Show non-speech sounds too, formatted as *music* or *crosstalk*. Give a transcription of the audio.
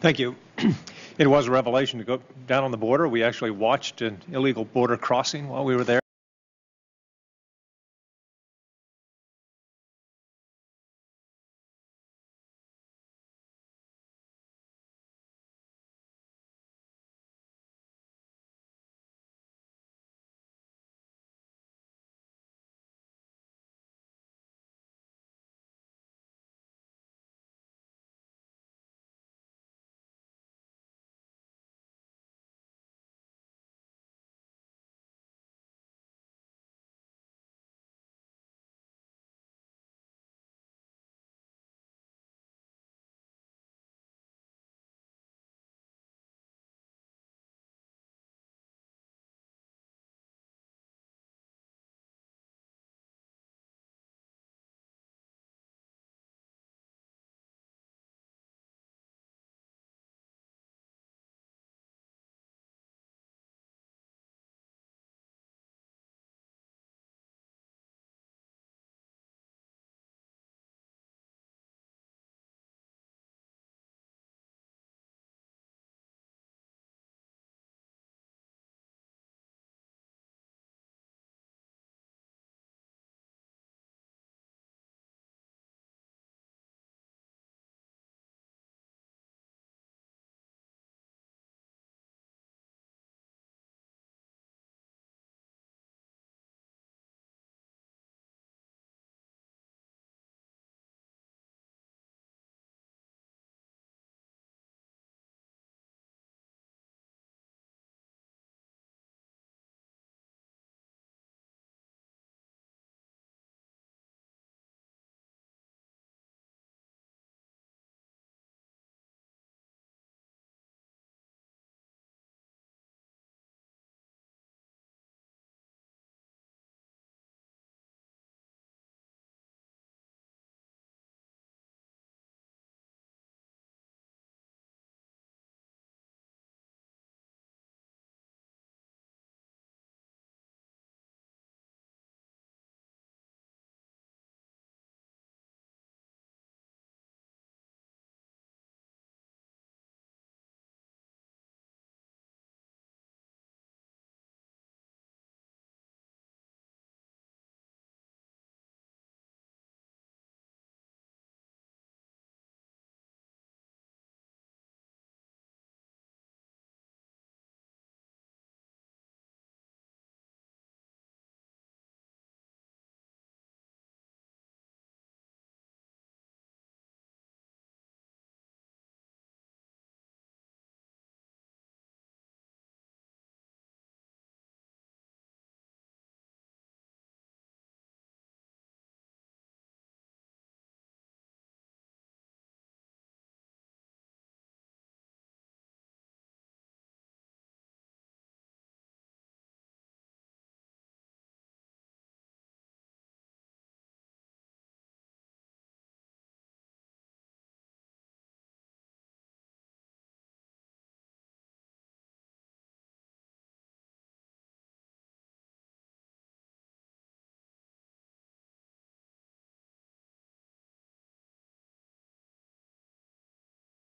Thank you. *clears throat* It was a revelation to go down on the border. We actually watched an illegal border crossing while we were there.